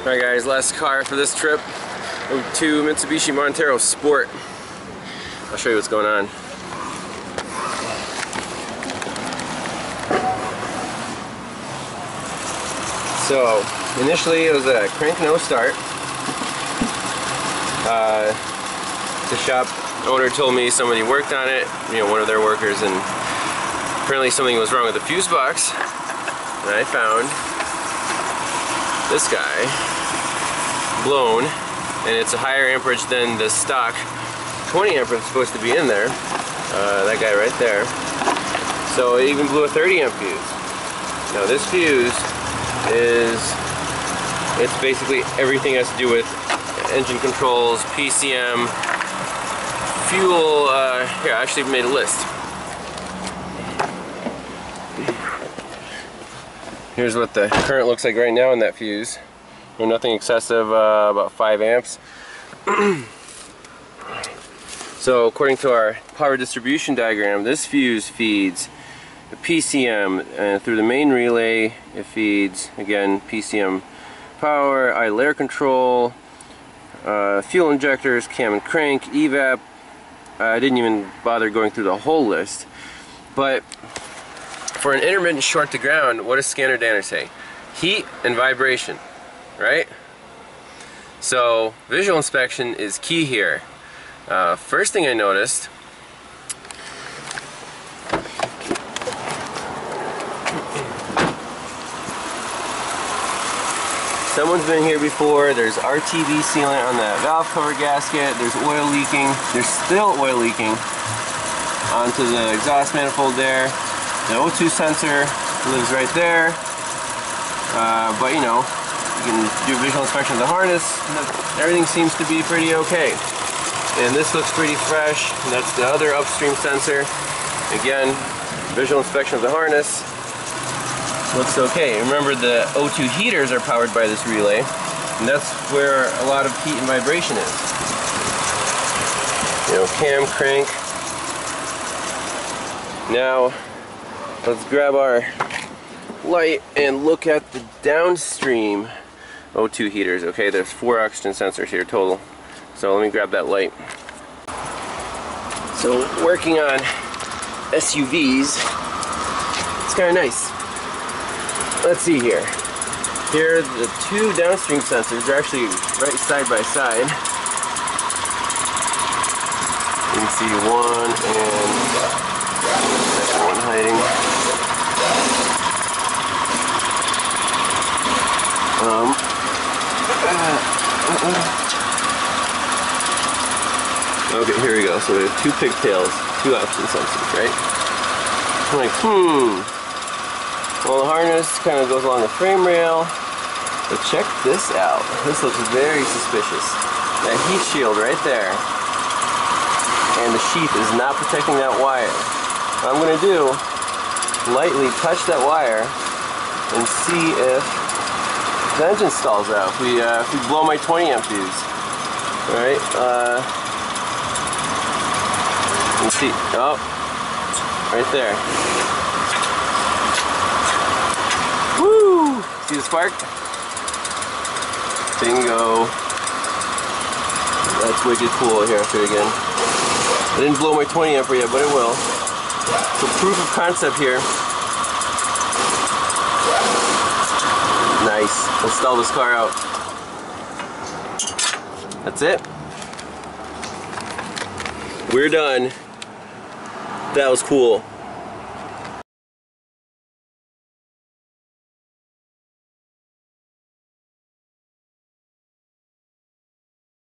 Alright guys, last car for this trip. to Mitsubishi Montero Sport. I'll show you what's going on. So, initially it was a crank no start. Uh, the shop owner told me somebody worked on it, you know, one of their workers, and apparently something was wrong with the fuse box. And I found this guy blown and it's a higher amperage than the stock. 20 amperage supposed to be in there. Uh, that guy right there. So it even blew a 30 amp fuse. Now this fuse is it's basically everything has to do with engine controls PCM fuel uh, here I actually made a list Here's what the current looks like right now in that fuse. nothing excessive, uh, about 5 amps. so according to our power distribution diagram, this fuse feeds the PCM and through the main relay it feeds, again, PCM power, idle air control, uh, fuel injectors, cam and crank, evap. I didn't even bother going through the whole list. But for an intermittent short to ground, what does scanner Danner say? Heat and vibration, right? So visual inspection is key here. Uh, first thing I noticed Someone's been here before, there's RTV sealant on that valve cover gasket, there's oil leaking, there's still oil leaking onto the exhaust manifold there. The O2 sensor lives right there. Uh, but you know, you can do visual inspection of the harness. Everything seems to be pretty okay. And this looks pretty fresh. And that's the other upstream sensor. Again, visual inspection of the harness. Looks okay. Remember the O2 heaters are powered by this relay. And that's where a lot of heat and vibration is. You know, cam, crank. Now, let's grab our light and look at the downstream O2 heaters. Okay, there's four oxygen sensors here total. So let me grab that light. So working on SUVs, it's kind of nice. Let's see here. Here, the two downstream sensors They're actually right side by side. You can see one and hiding. Um, okay, here we go. So we have two pigtails, two option sensors, right? I'm like, hmm. Well, the harness kind of goes along the frame rail. But check this out. This looks very suspicious. That heat shield right there. And the sheath is not protecting that wire. What I'm going to do, lightly touch that wire and see if the engine stalls out. If we, uh, if we blow my 20 amp fuse. Alright, uh, you see, oh, right there. Woo! See the spark? Bingo. That's wicked cool here, I'll again. I didn't blow my 20 amp yet, but it will. So proof of concept here. Nice. Let's stall this car out. That's it. We're done. That was cool.